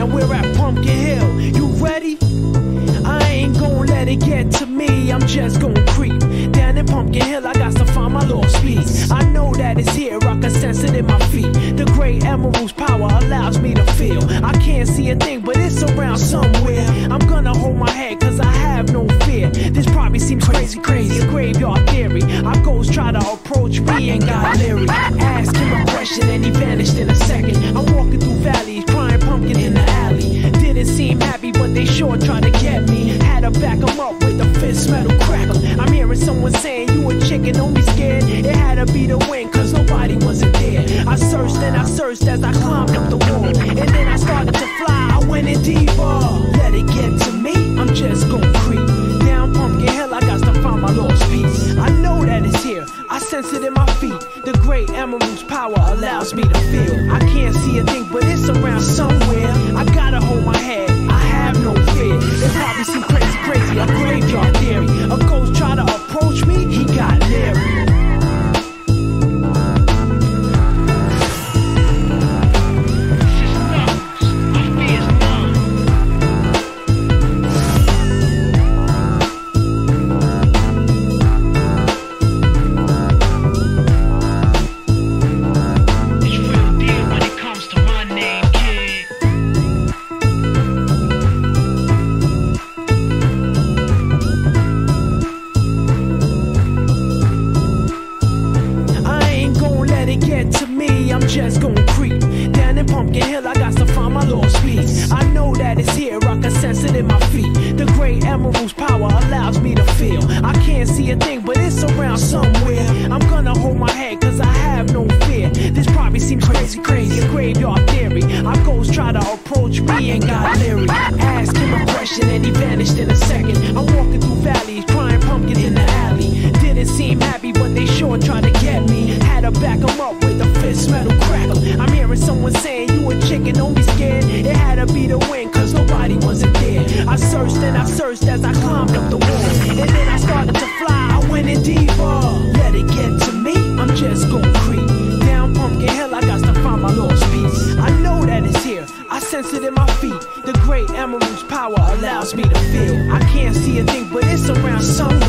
Pumpkin Hill. You ready? I ain't gon' let it get to me. I'm just gon' creep down in Pumpkin Hill. I got to find my lost piece. I know that it's here. I can sense it in my feet. The great emerald's power allows me to feel. I can't see a thing, but it's around somewhere. I'm gonna hold my head, cause I have no fear. This probably seems crazy, crazy. Graveyard theory. Our ghosts try to approach me and got leery. Ask him a question and he vanished in a second. I'm walking through valleys, you a chicken, don't be scared. It had to be the wind, cause nobody wasn't there. I searched and I searched as I climbed up the wall. And then I started to fly, I went in deeper. Let it get to me, I'm just gon' creep. Down Pumpkin Hill, I got to find my lost piece. I know that it's here, I sense it in my feet. The great emerald's power allows me to feel. I can't see a thing, but it's Pumpkin Hill, I got to find my lost piece. I know that it's here, I can sense it in my feet. The great emerald's power allows me to feel. I can't see a thing, but it's around somewhere. I'm gonna hold my head, cause I have no fear. This probably seems crazy, crazy, a graveyard theory. Our ghosts try to approach me and got leery. Ask him a question and he vanished in a second. I'm walking through valleys, I in my feet. The great emerald's power allows me to feel. I can't see a thing, but it's around somewhere.